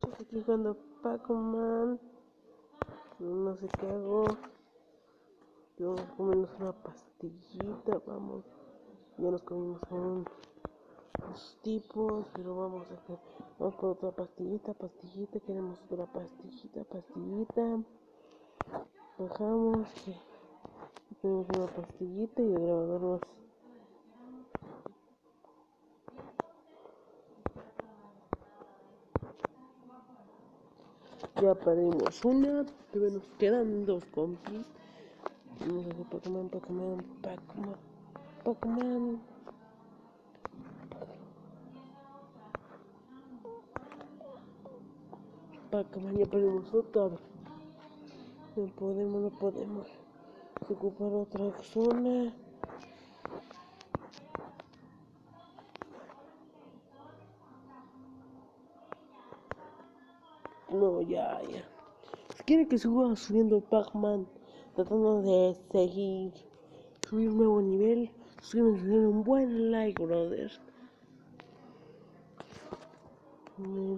Estoy aquí jugando Pac-Man. No sé qué hago. Vamos a comernos una pastillita. Vamos. Ya nos comimos a un los tipos, pero vamos a hacer, vamos por otra pastillita, pastillita, queremos otra pastillita, pastillita. Bajamos, tenemos una pastillita y el grabador más. Ya perdimos una, pero nos quedan dos compis. Vamos a hacer Pokémon, Pokémon, Pokémon, Pokémon. Pokémon, ya perdimos otra. No podemos, no podemos. Ocupar otra zona. No, ya, ya. Si quieren que suba subiendo Pac-Man, tratando de seguir, subir un nuevo nivel, suscríbanse, den un buen like, brothers. Me